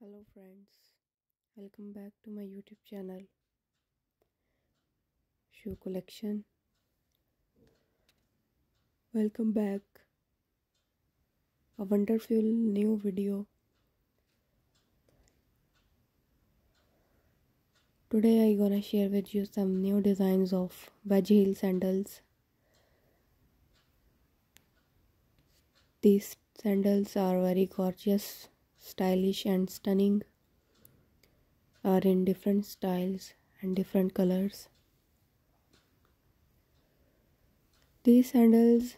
hello friends. Welcome back to my youtube channel. Shoe collection. Welcome back. A wonderful new video. Today i gonna share with you some new designs of wedge heel sandals. These sandals are very gorgeous stylish and stunning are in different styles and different colors. These sandals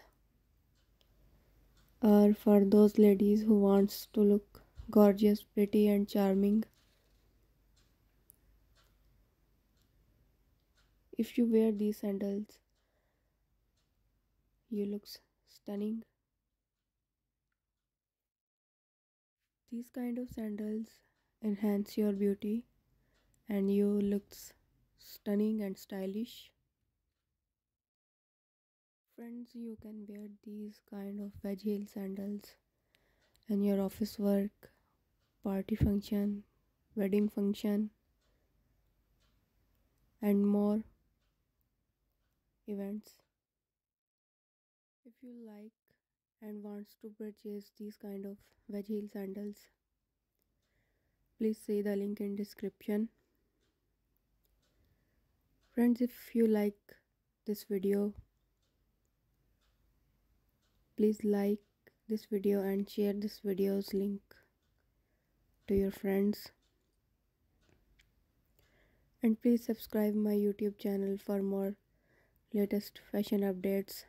are for those ladies who wants to look gorgeous, pretty and charming. If you wear these sandals, you look stunning These kind of sandals enhance your beauty and you looks stunning and stylish. Friends, you can wear these kind of wedge heel sandals in your office work, party function, wedding function and more events. If you like and wants to purchase these kind of wedge heel sandals. Please see the link in description. Friends if you like this video please like this video and share this video's link to your friends. And please subscribe my youtube channel for more latest fashion updates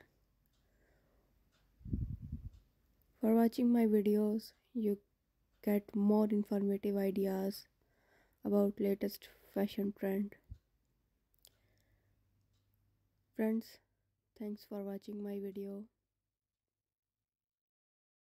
For watching my videos, you get more informative ideas about latest fashion trend. Friends, thanks for watching my video.